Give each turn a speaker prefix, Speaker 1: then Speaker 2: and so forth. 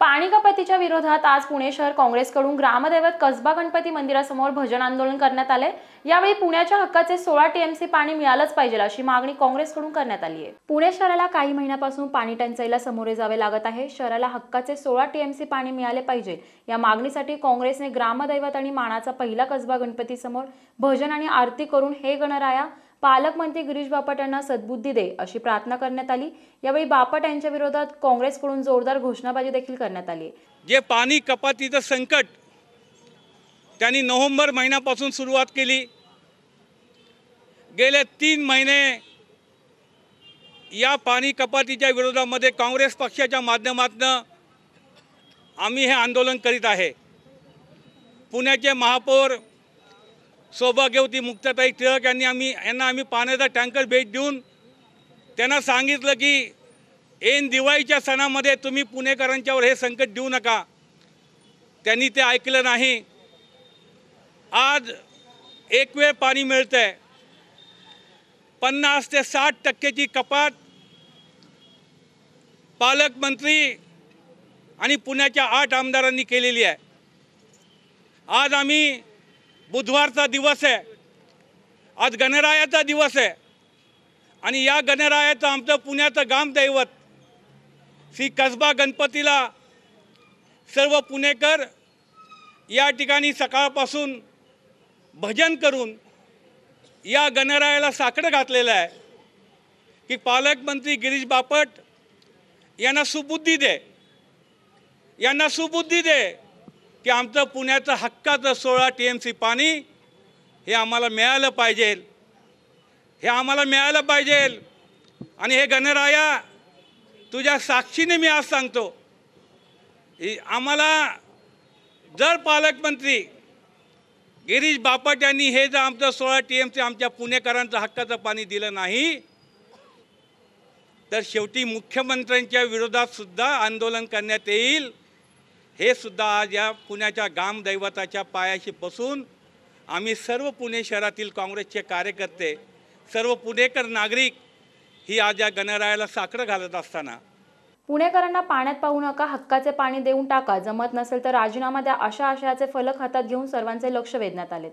Speaker 1: पाणी कपातीच्या विरोधात आज पुणे शहर काँग्रेसकडून ग्रामदैवत कसबा गणपती मंदिरासमोर भजन आंदोलन करण्यात आले. यावेळी पुण्याच्या हक्काचे सोळा टीएमसी पाणी मिळालंच पाहिजे अशी मागणी काँग्रेसकडून करण्यात आली आहे. पुणे शहराला काही महिन्यापासून पाणी टंचाईला सामोरे जावे लागत आहे. शहराला हक्काचे सोळा टीएमसी पाणी मिळाले पाहिजे. या मागणीसाठी काँग्रेसने ग्रामदैवत आणि मानाचा पहिला कसबा गणपती समोर भजन आणि आरती करून हे गणराया पालकमंत्री गिरीश बापट यांना सद्बुद्धी दे अशी प्रार्थना करण्यात आली. यावेळी बापट यांच्या विरोधात काँग्रेसकडून जोरदार घोषणाबाजी देखील करण्यात आली.
Speaker 2: जे पाणी कपातीचं संकट त्यांनी नोव्हेंबर महिन्यापासून सुरुवात केली. गेले तीन महिने या पाणी कपातीच्या विरोधामध्ये काँग्रेस पक्षाच्या माध्यमातून आम्ही हे आंदोलन करीत आहे. पुण्याचे महापौर सौभाग्यवती मुक्ताताई टिळक यांनी आम्ही यांना आम्ही पाण्याचा टँकर भेट देऊन त्यांना सांगितलं की ऐन दिवाळीच्या सणामध्ये तुम्ही पुणेकरांच्यावर हे संकट देऊ नका. त्यांनी ते ऐकलं नाही. आज एक वेळ पाणी मिळतं आहे पन्नास ते साठ टक्क्याची कपात पालकमंत्री आणि पुण्याच्या आठ आमदारांनी केलेली आहे. आज आम्ही बुधवारचा दिवस आहे. आज गणरायाचा दिवस आहे. आणि या गणरायाचं आमचं पुण्याचं गामदैवत श्री कसबा गणपतीला सर्व पुणेकर या ठिकाणी सकाळपासून भजन करून या गणरायाला साकडं घातलेलं आहे की पालकमंत्री गिरीश बापट यांना सुबुद्धी दे. यांना सुबुद्धी दे. की आमचं पुण्याचं हक्काचं सोळा टी एम सी पाणी हे आम्हाला मिळालं पाहिजे. हे आम्हाला मिळालं पाहिजे. आणि हे गणराया तुझ्या साक्षीने मी आज सांगतो आम्हाला जर पालकमंत्री गिरीश बापट यांनी हे जर आमचं सोळा टी एम सी आमच्या पुणेकरांचं हक्काचं पाणी दिलं नाही तर शेवटी मुख्यमंत्र्यांच्या विरोधात सुद्धा आंदोलन करण्यात येईल. हे सुद्धा आज या पुण्याच्या गामदैवताच्या पायाशी बसून आम्ही सर्व पुणे शहरातील काँग्रेसचे कार्यकर्ते सर्व पुणेकर नागरिक ही आज या गणरायाला साखर घालत असताना.
Speaker 1: पुणेकरांना पाण्यात पाहू नका हक्काचे पाणी देऊन टाका. जमत नसेल तर राजीनामा द्या. अशा आशयाचे फलक हातात घेऊन सर्वांचे लक्ष वेधण्यात आले